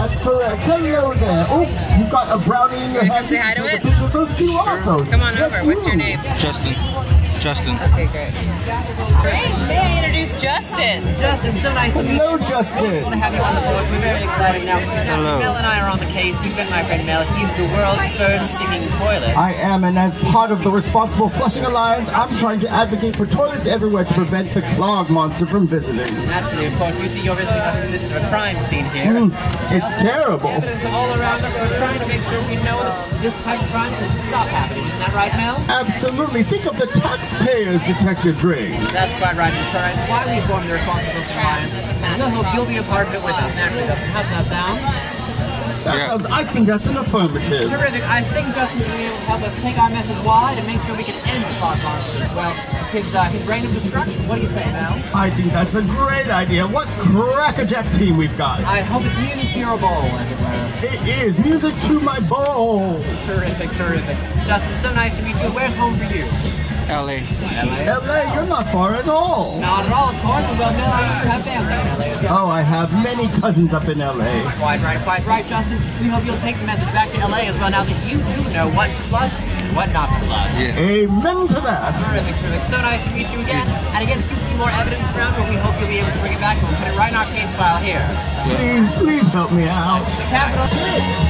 That's correct. Hello there. Oh, you've got a brownie in your Wanna come hand. say hi to it? a picture of those Come on Yes, over. What's your name? Justin. Justin. Okay, great. Great. May I introduce Justin? Justin, so nice to meet you. Hello, Justin. to have you on the board. We're very excited now. now Hello. Mel and I are on the case. You've met my friend Mel. He's the world's first singing toilet. I am, and as part of the Responsible Flushing Alliance, I'm trying to advocate for toilets everywhere to prevent the clog monster from visiting. Naturally, of course, we see you're visiting us in this sort of crime scene here. Mm, it's terrible. Evidence all around us. We're trying to make sure we know that this type of crime can stop happening. Isn't that right, Mel? Absolutely. Think of the taxpayers, Detective Driggs. That's quite right, Mr. Curran. Why we formed the Responsible Flushing Alliance. And we'll hope you'll be a part of it with us. Naturally, Justin. How's that sound? That Yeah. sounds, I think that's an affirmative. Terrific. I think Justin's going to be able to help us take our message wide and make sure we can end the clog monster as well. His, uh, his reign of destruction. What do you say, Mel? I think that's a great idea. What crackerjack team we've got. I hope it's music to your bowl, as it were. It is music to my bowl. Terrific, terrific. Justin, so nice to meet you. Where's home for you? LA. LA, you're not far at all. Not at all, of course. Well, Mel, I you have family in LA. Oh, I have many cousins up in LA. Quite right, quite right, Justin. We hope you'll take the message back to LA as well now that you do know what to flush and what not to flush. Yeah. Amen to that. Terrific, terrific. So nice to meet you again. And again, if you see more evidence around, but we hope you'll be able to bring it back and we'll put it right in our case file here. Please, please help me out. Capital Let's